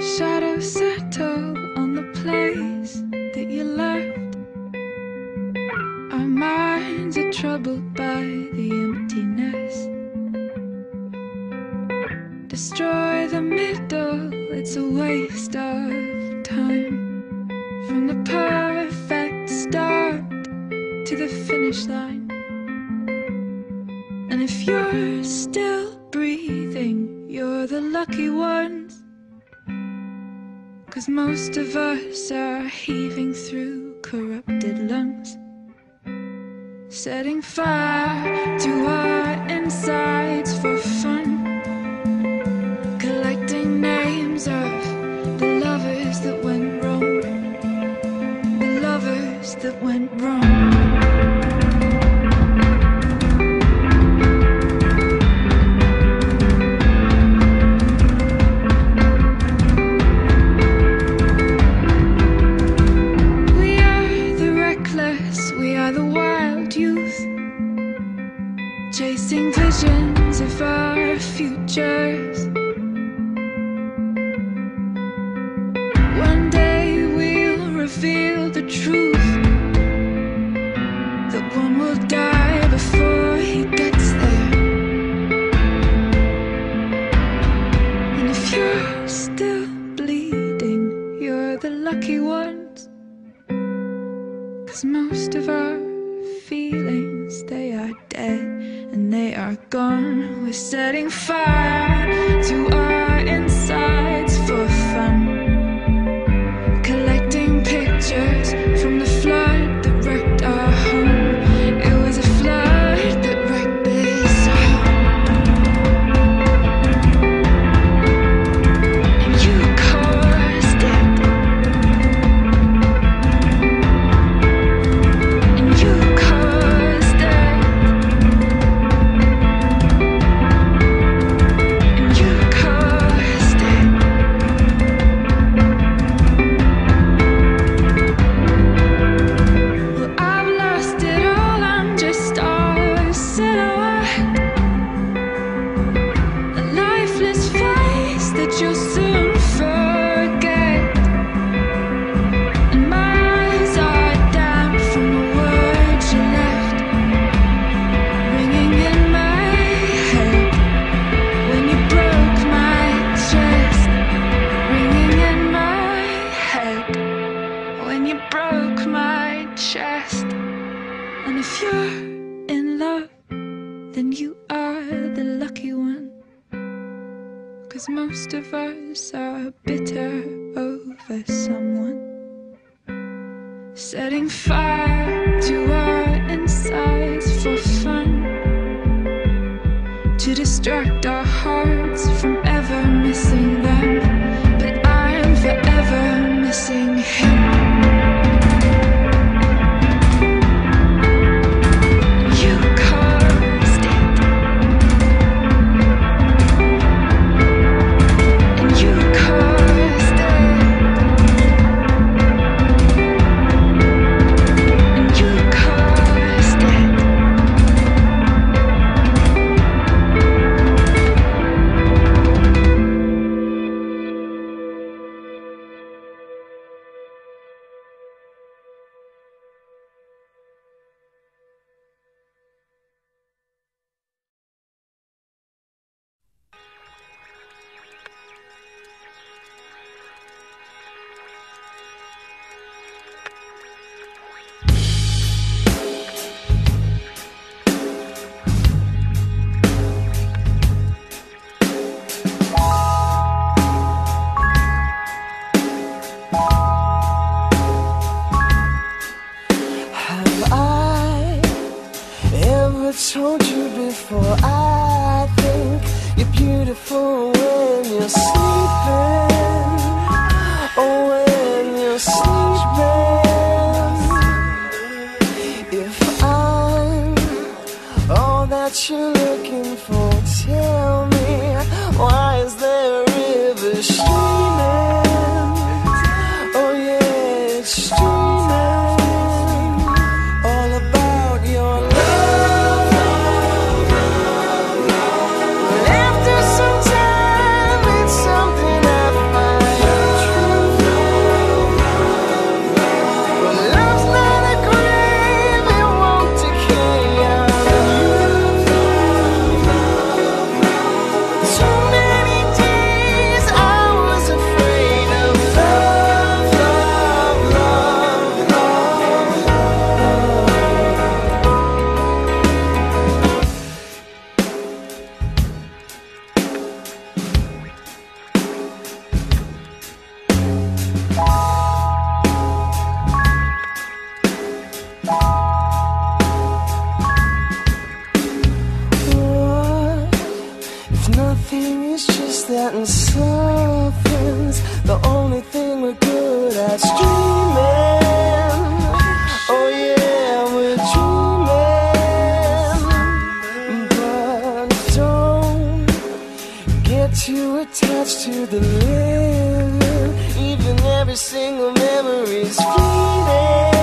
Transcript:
Shadows settle on the place that you left. Our minds are troubled by the emptiness. Destroy the middle, it's a waste of time. From the perfect start to the finish line. And if you're still breathing, you're the lucky ones. Cause most of us are heaving through corrupted lungs. Setting fire to our insides for fun. Collecting names of the lovers that went wrong. The lovers that went wrong. Reveal the truth that one will die before he gets there. And if you're still bleeding, you're the lucky ones. Cause most of our feelings, they are dead and they are gone. We're setting fire to our insides Cause most of us are bitter over someone. Setting fire to our insides for fun. To distract our hearts from ever missing them. But I'm forever missing him. For when you're sleeping. Oh, when you're sleeping. If I'm all that you're looking for, tell me why is that? that setting softens. The only thing we're good at dreaming. Oh yeah, we're dreaming, but don't get too attached to the living. Even every single memory's fleeting.